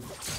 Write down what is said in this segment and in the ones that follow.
you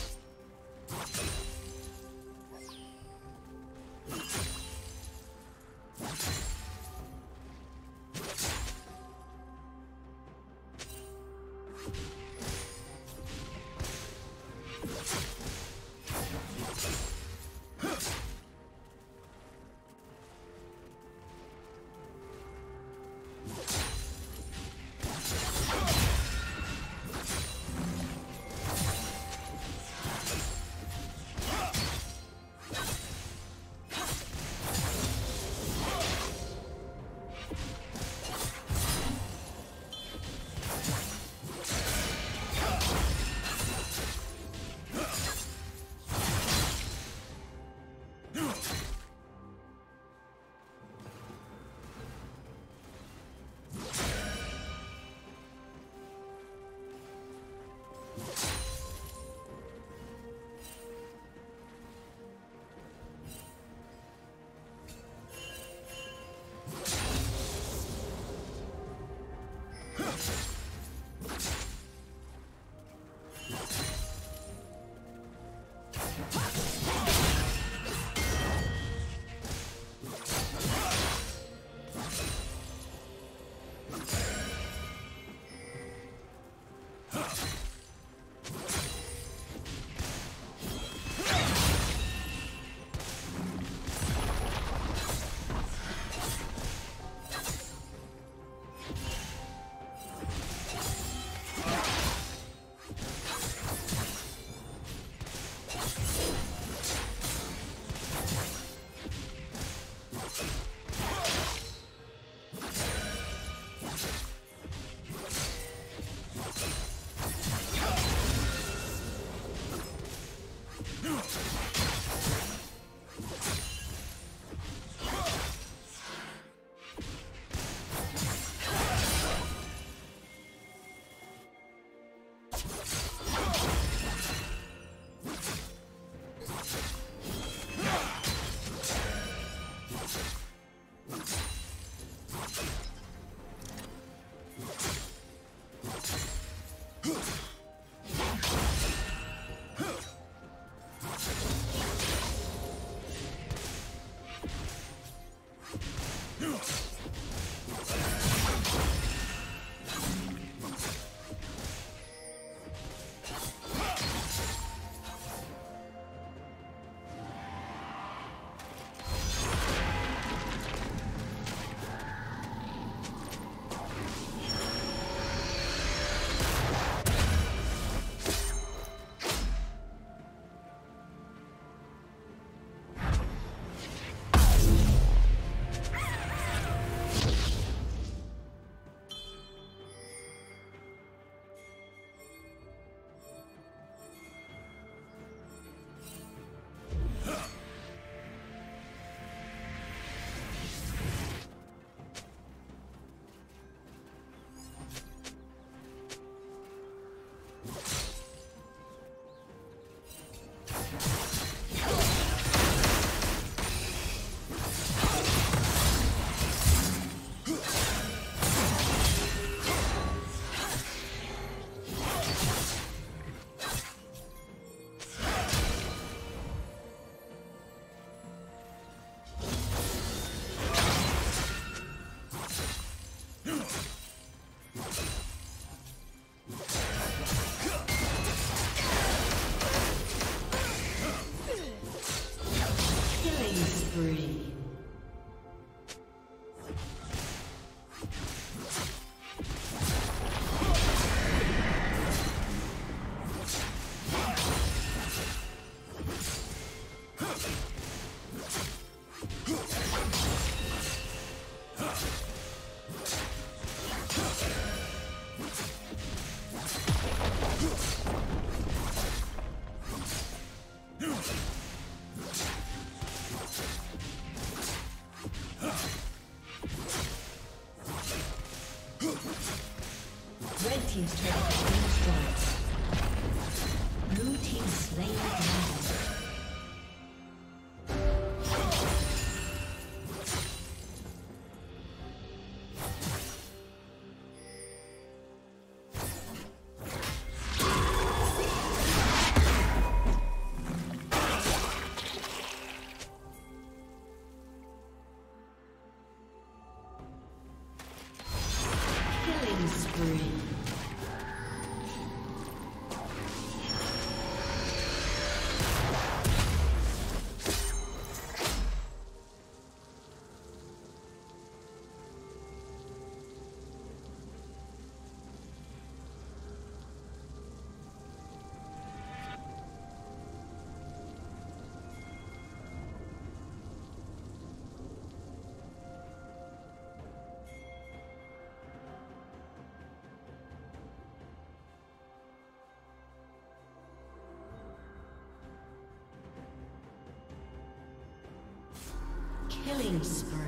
Killing spree.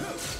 spree.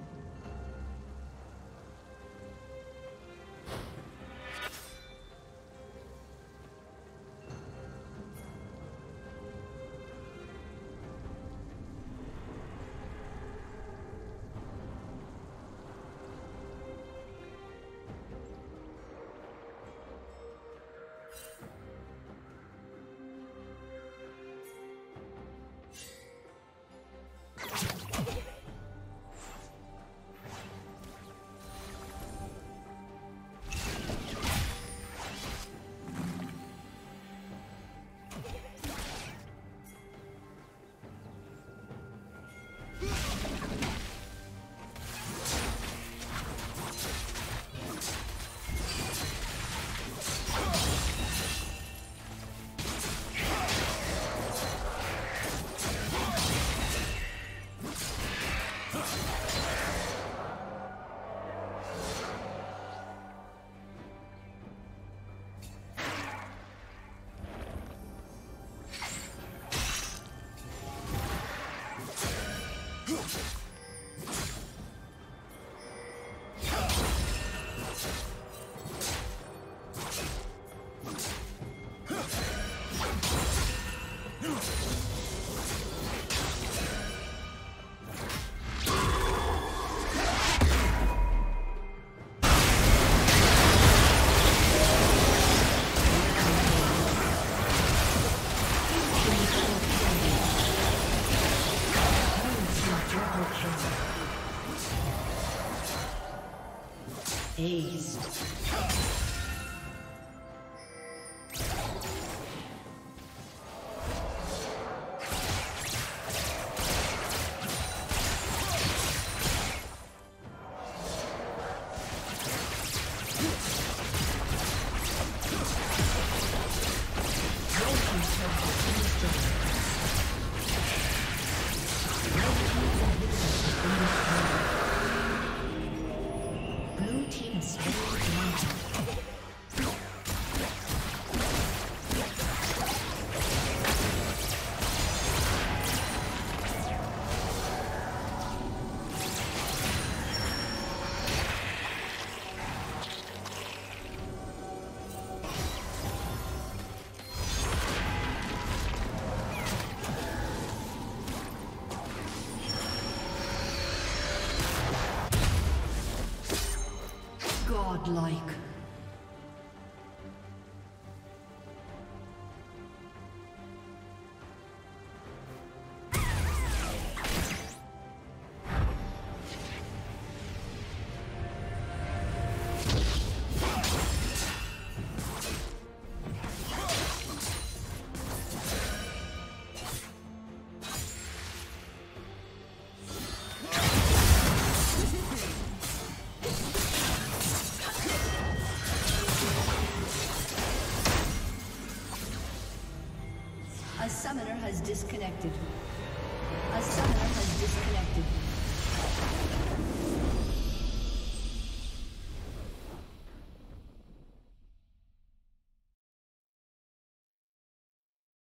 Godlike. Disconnected.